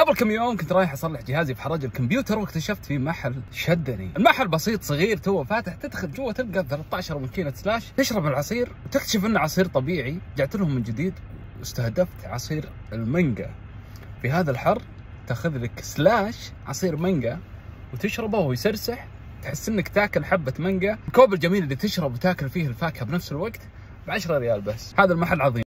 قبل كم يوم كنت رايح أصلح جهازي في حراج الكمبيوتر واكتشفت في محل شدني، المحل بسيط صغير تو فاتح. تدخل جوا تلقى 13 ماكينة slush. تشرب العصير. وتكتشف إنه عصير طبيعي، رجعت لهم من جديد. واستهدفت عصير المانجا. في هذا الحر تأخذ لك slush عصير مانجا وتشربه ويسرسح. تحس إنك تاكل حبة مانجا، الكوب الجميل اللي تشرب وتاكل فيه الفاكهة بنفس الوقت ب 10 ريال بس، هذا المحل عظيم.